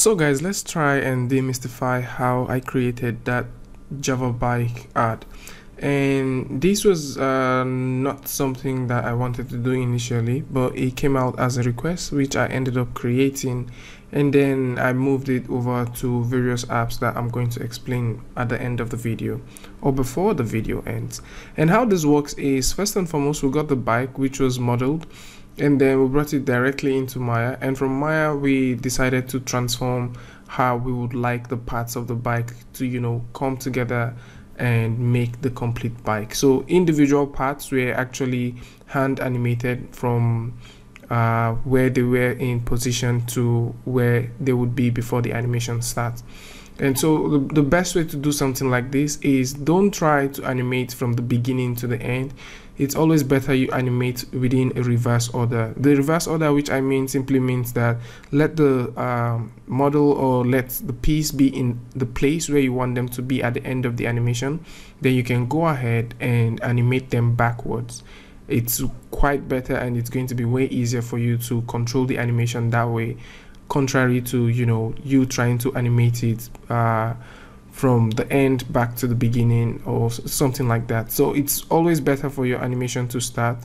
So guys, let's try and demystify how I created that Java bike ad. And this was uh, not something that I wanted to do initially, but it came out as a request, which I ended up creating. And then I moved it over to various apps that I'm going to explain at the end of the video or before the video ends. And how this works is first and foremost, we got the bike, which was modeled and then we brought it directly into Maya and from Maya we decided to transform how we would like the parts of the bike to you know come together and make the complete bike so individual parts were actually hand animated from uh, where they were in position to where they would be before the animation starts and so the, the best way to do something like this is don't try to animate from the beginning to the end it's always better you animate within a reverse order. The reverse order, which I mean simply means that let the um, model or let the piece be in the place where you want them to be at the end of the animation. Then you can go ahead and animate them backwards. It's quite better and it's going to be way easier for you to control the animation that way. Contrary to you know you trying to animate it uh, from the end back to the beginning or something like that. So it's always better for your animation to start.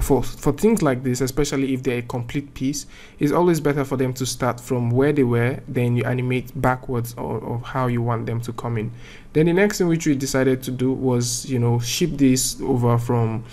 For for things like this especially if they're a complete piece it's always better for them to start from where they were then you animate backwards or, or how you want them to come in. Then the next thing which we decided to do was you know ship this over from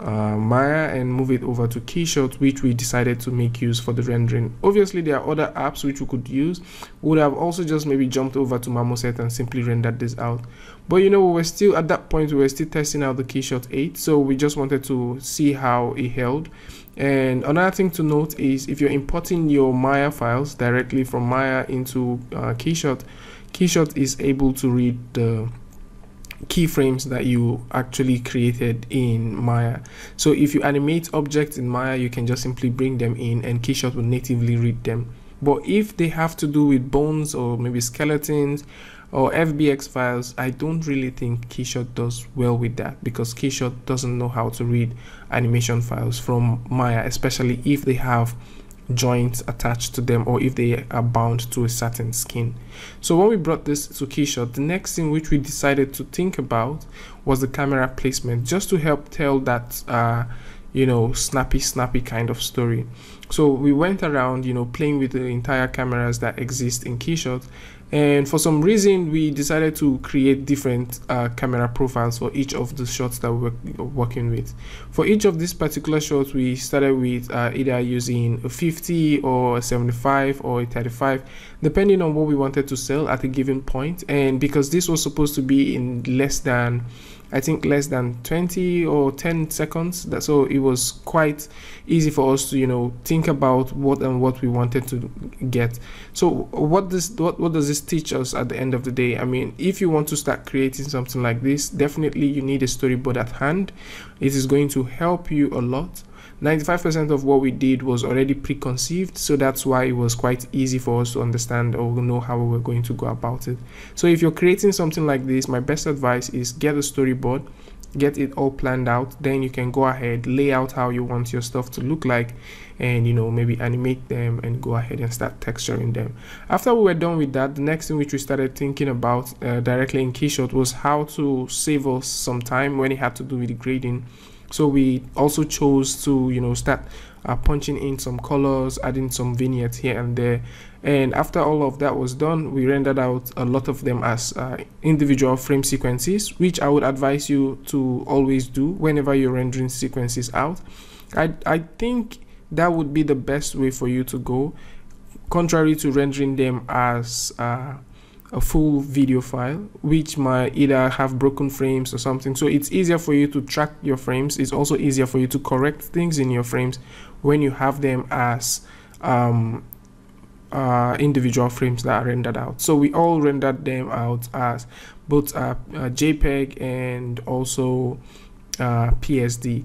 uh, Maya and move it over to Keyshot, which we decided to make use for the rendering. Obviously, there are other apps which we could use. We would have also just maybe jumped over to Marmoset and simply rendered this out. But you know, we were still at that point, we were still testing out the Keyshot 8, so we just wanted to see how it held. And another thing to note is if you're importing your Maya files directly from Maya into uh, Keyshot, Keyshot is able to read the keyframes that you actually created in Maya. So if you animate objects in Maya, you can just simply bring them in and Keyshot will natively read them. But if they have to do with bones or maybe skeletons or FBX files, I don't really think Keyshot does well with that because Keyshot doesn't know how to read animation files from Maya, especially if they have joints attached to them or if they are bound to a certain skin. So when we brought this to Keyshot, the next thing which we decided to think about was the camera placement just to help tell that uh, you know snappy snappy kind of story. So we went around you know playing with the entire cameras that exist in Keyshot and for some reason we decided to create different uh, camera profiles for each of the shots that we were working with. For each of these particular shots we started with uh, either using a 50 or a 75 or a 35 depending on what we wanted to sell at a given point. And because this was supposed to be in less than I think less than 20 or 10 seconds. That so it was quite easy for us to you know think about what and what we wanted to get. So what does what what does this teach us at the end of the day? I mean, if you want to start creating something like this, definitely you need a storyboard at hand. It is going to help you a lot 95% of what we did was already preconceived so that's why it was quite easy for us to understand or know how we were going to go about it. So if you're creating something like this my best advice is get a storyboard get it all planned out then you can go ahead lay out how you want your stuff to look like and you know maybe animate them and go ahead and start texturing them. After we were done with that the next thing which we started thinking about uh, directly in keyshot was how to save us some time when it had to do with the grading so we also chose to you know start uh, punching in some colors adding some vignettes here and there. And after all of that was done we rendered out a lot of them as uh, individual frame sequences which i would advise you to always do whenever you're rendering sequences out. I i think that would be the best way for you to go contrary to rendering them as uh, a full video file which might either have broken frames or something. So it's easier for you to track your frames. It's also easier for you to correct things in your frames when you have them as um, uh, individual frames that are rendered out. So we all rendered them out as both uh, uh, JPEG and also uh, PSD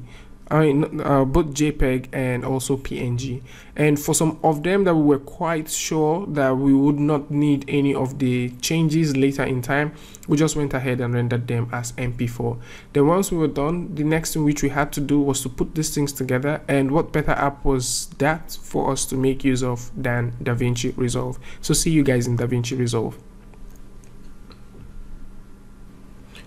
I mean, uh, both JPEG and also PNG. And for some of them that we were quite sure that we would not need any of the changes later in time, we just went ahead and rendered them as MP4. Then once we were done, the next thing which we had to do was to put these things together. And what better app was that for us to make use of than DaVinci Resolve? So see you guys in DaVinci Resolve.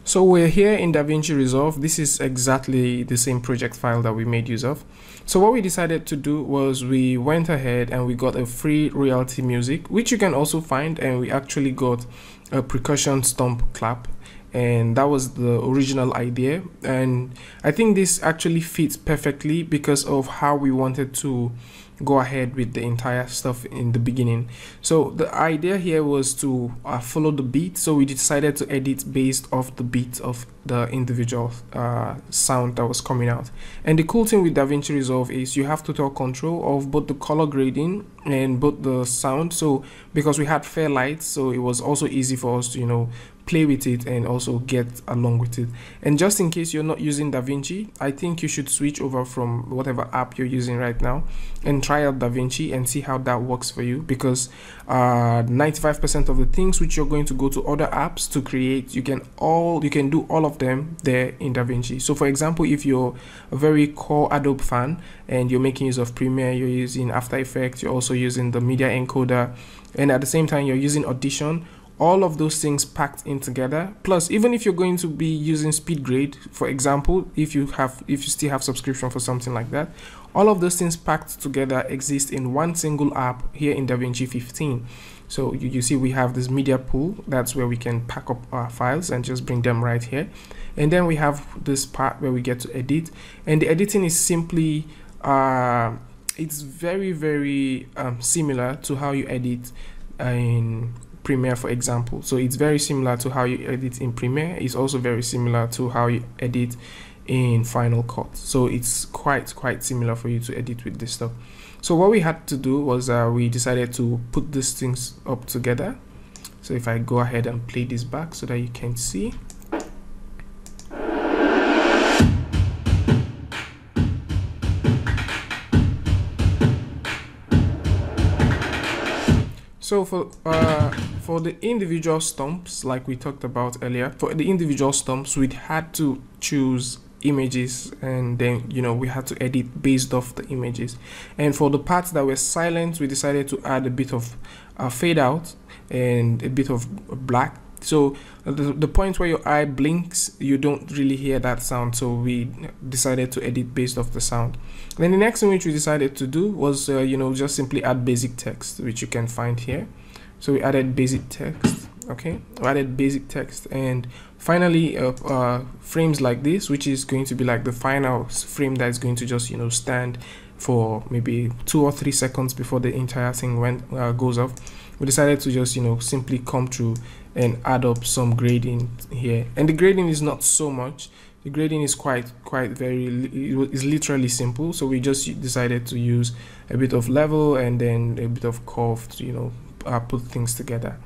So we're here in DaVinci Resolve. This is exactly the same project file that we made use of. So what we decided to do was we went ahead and we got a free royalty music, which you can also find. And we actually got a percussion stomp clap. And that was the original idea. And I think this actually fits perfectly because of how we wanted to go ahead with the entire stuff in the beginning. So the idea here was to uh, follow the beat. So we decided to edit based off the beat of the individual uh, sound that was coming out. And the cool thing with DaVinci Resolve is you have total control of both the color grading and both the sound. So because we had Fairlight so it was also easy for us to you know play with it and also get along with it. And just in case you're not using DaVinci I think you should switch over from whatever app you're using right now and try out DaVinci and see how that works for you. Because 95% uh, of the things which you're going to go to other apps to create you can all you can do all of them there in DaVinci. So for example if you're a very core Adobe fan and you're making use of Premiere you're using After Effects you're also using the media encoder and at the same time you're using Audition all of those things packed in together. Plus even if you're going to be using SpeedGrade for example if you have if you still have subscription for something like that all of those things packed together exist in one single app here in DaVinci 15 so you, you see we have this media pool. That's where we can pack up our files and just bring them right here. And then we have this part where we get to edit. And the editing is simply uh, it's very very um, similar to how you edit in Premiere for example. So it's very similar to how you edit in Premiere. It's also very similar to how you edit in Final Cut. So it's quite quite similar for you to edit with this stuff. So what we had to do was uh, we decided to put these things up together. So if I go ahead and play this back so that you can see So for uh, for the individual stumps, like we talked about earlier, for the individual stumps, we had to choose images and then you know we had to edit based off the images. And for the parts that were silent we decided to add a bit of uh, fade out and a bit of black so the, the point where your eye blinks you don't really hear that sound. So we decided to edit based off the sound. Then the next thing which we decided to do was uh, you know just simply add basic text which you can find here. So we added basic text okay? We added basic text. And finally uh, uh, frames like this which is going to be like the final frame that is going to just you know stand for maybe two or three seconds before the entire thing went uh, goes off we decided to just you know simply come through and add up some grading here. And the grading is not so much. The grading is quite quite very is literally simple. So we just decided to use a bit of level and then a bit of curve to you know uh, put things together.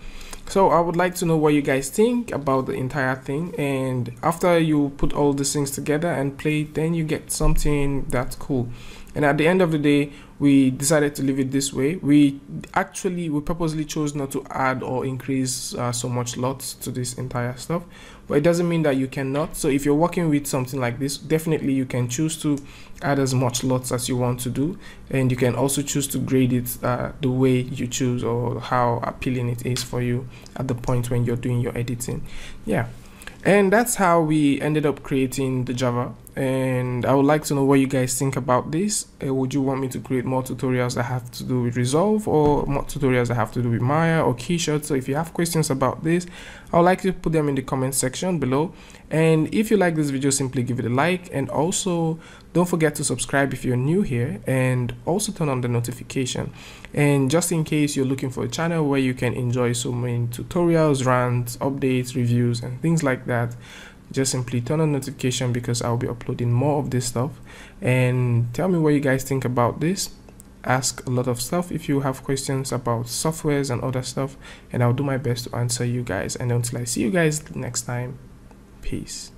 So I would like to know what you guys think about the entire thing. And after you put all these things together and play then you get something that's cool. And at the end of the day we decided to leave it this way. We actually we purposely chose not to add or increase uh, so much lots to this entire stuff. But it doesn't mean that you cannot. So if you're working with something like this definitely you can choose to add as much lots as you want to do. And you can also choose to grade it uh, the way you choose or how appealing it is for you at the point when you're doing your editing. Yeah. And that's how we ended up creating the java and i would like to know what you guys think about this. Uh, would you want me to create more tutorials that have to do with resolve or more tutorials that have to do with maya or keyshot? So if you have questions about this i would like to put them in the comment section below. And if you like this video simply give it a like. And also don't forget to subscribe if you're new here. And also turn on the notification. And just in case you're looking for a channel where you can enjoy so many tutorials, rants, updates, reviews, and things like that, just simply turn on notification because I'll be uploading more of this stuff. And tell me what you guys think about this. Ask a lot of stuff if you have questions about softwares and other stuff, and I'll do my best to answer you guys. And until I see you guys next time, peace.